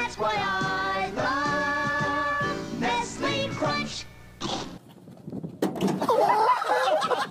that's why I